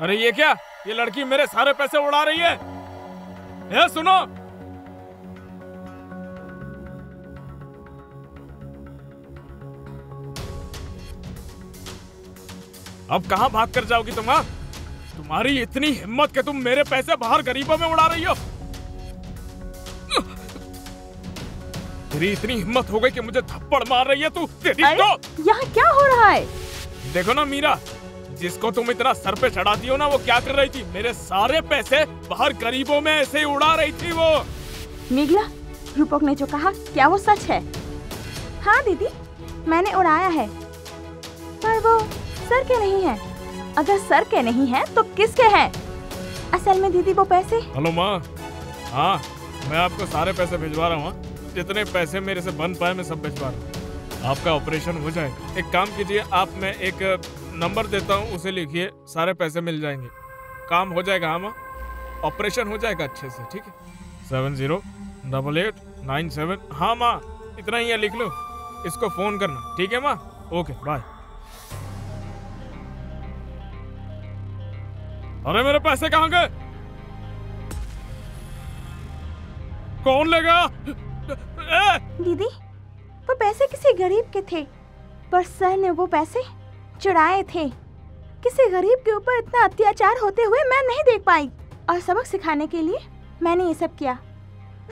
अरे ये क्या? ये लड़की मेरे सारे पैसे उड़ा रही है। ये सुनो। अब कहा भाग कर जाओगी तुम हाँ? तुम्हारी इतनी हिम्मत कि तुम मेरे पैसे बाहर गरीबों में उड़ा रही हो। तेरी इतनी हिम्मत हो गई कि मुझे थप्पड़ मार रही है तू। तेरी तो यहाँ क्या हो रहा है? देखो ना मीरा जिसको तुम इतना सर पे चढ़ाती हो ना वो क्या कर रही थी? मेरे सारे पैसे बाहर गरीबों में ऐसे ही उड़ा रही थी वो। मेघला रूपक ने जो कहा क्या वो सच है? हाँ दीदी मैंने उड़ाया है। पर वो सर के नहीं है। अगर सर के नहीं है तो किसके हैं? असल में दीदी वो पैसे? हेलो माँ। हाँ मैं आपको सारे पैसे भिजवा रहा हूँ हाँ। जितने पैसे मेरे से बन पाए मैं सब भिजवा रहा हूँ। आपका ऑपरेशन हो जाए एक काम कीजिए आप मैं एक नंबर देता हूँ, उसे लिखिए, सारे पैसे मिल जाएँगे। काम हो जाएगा हाँ माँ। ऑपरेशन हो जाएगा अच्छे से, ठीक है? Seven zero, double eight, nine seven. हाँ माँ, इतना ही है, लिख लो। इसको फ़ोन करना, ठीक है माँ? Okay, bye. अरे, मेरे पैसे कहाँ गए? कौन लेगा! दीदी वो पैसे किसी गरीब के थे, पर सर ने वो पैसे? चुराए थे। किसी गरीब के ऊपर इतना अत्याचार होते हुए मैं नहीं देख पाई। और सबक सिखाने के लिए मैंने ये सब किया।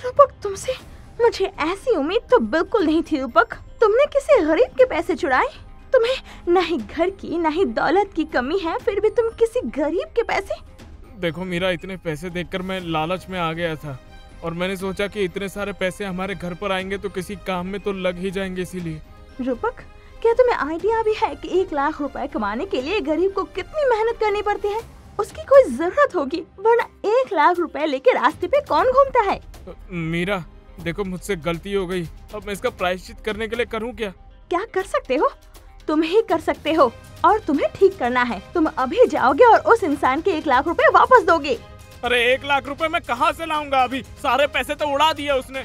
रूपक तुमसे मुझे ऐसी उम्मीद तो बिल्कुल नहीं थी रूपक। तुमने किसी गरीब के पैसे चुराए तुम्हें न ही घर की न ही दौलत की कमी है फिर भी तुम किसी गरीब के पैसे? देखो मीरा इतने पैसे देखकर मैं लालच में आ गया था। और मैंने सोचा कि इतने सारे पैसे हमारे घर पर आएँगे तो किसी काम में तो लग ही जाएँगे इसीलिए। रूपक क्या तुम्हें आइडिया भी है कि एक लाख रुपए कमाने के लिए गरीब को कितनी मेहनत करनी पड़ती है? उसकी कोई ज़रूरत होगी वरना एक लाख रुपए लेके रास्ते पे कौन घूमता है? मीरा देखो मुझसे गलती हो गई। अब मैं इसका प्रायश्चित करने के लिए करूँ क्या? क्या कर सकते हो? तुम ही कर सकते हो और तुम्हें ठीक करना है। तुम अभी जाओगे और उस इंसान के एक लाख रुपए वापस दोगे। अरे एक लाख रुपए मैं कहाँ से लाऊँगा अभी? सारे पैसे तो उड़ा दिए उसने।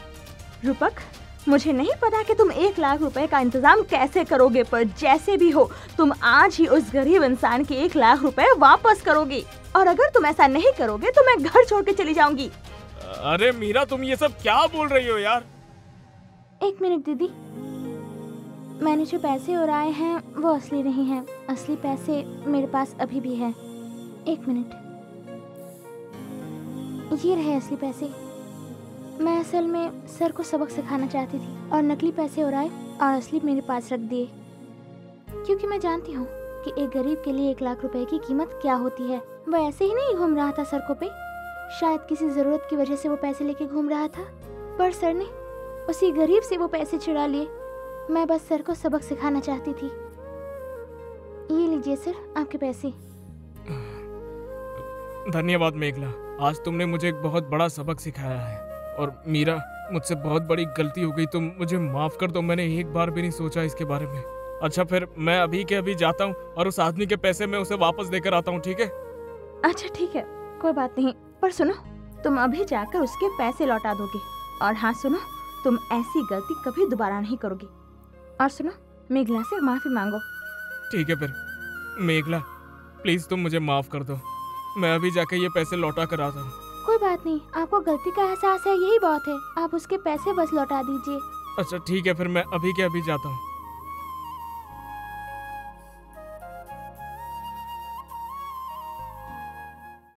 रूपक मुझे नहीं पता कि तुम एक लाख रुपए का इंतज़ाम कैसे करोगे पर जैसे भी हो तुम आज ही उस गरीब इंसान के एक लाख रुपए वापस करोगे। और अगर तुम ऐसा नहीं करोगे तो मैं घर छोड़ के चली जाऊँगी। अरे मीरा तुम ये सब क्या बोल रही हो यार? एक मिनट दीदी। मैंने जो पैसे उड़ाए हैं वो असली नहीं हैं। असली पैसे मेरे पास अभी भी है। एक मिनट। ये रहे असली पैसे। मैं असल में सर को सबक सिखाना चाहती थी और नकली पैसे उड़ाए और असली मेरे पास रख दिए। क्योंकि मैं जानती हूँ कि एक गरीब के लिए एक लाख रुपए की कीमत क्या होती है। वो ऐसे ही नहीं घूम रहा था सड़कों पे। शायद किसी ज़रूरत की वजह से वो पैसे लेके घूम रहा था, पर सर ने उसी गरीब से वो पैसे चुरा लिए। मैं बस सर को सबक सिखाना चाहती थी। ये लीजिए सर आपके पैसे। धन्यवाद मेघला, आज तुमने मुझे एक बहुत बड़ा सबक सिखाया है। और मीरा मुझसे बहुत बड़ी गलती हो गई तुम मुझे माफ़ कर दो। मैंने एक बार भी नहीं सोचा इसके बारे में। अच्छा फिर मैं अभी के अभी जाता हूँ और उस आदमी के पैसे मैं उसे वापस देकर आता हूँ ठीक है? अच्छा ठीक है कोई बात नहीं। पर सुनो तुम अभी जाकर उसके पैसे लौटा दोगे। और हाँ सुनो तुम ऐसी गलती कभी दोबारा नहीं करोगी। और सुनो मेघला से माफ़ी मांगो। ठीक है फिर। मेघला प्लीज़ तुम मुझे माफ़ कर दो। मैं अभी जाके ये पैसे लौटा कर आता हूँ। कोई बात नहीं, आपको गलती का एहसास है, यही बहुत है। आप उसके पैसे बस लौटा दीजिए। अच्छा ठीक है, फिर मैं अभी के अभी जाता हूँ।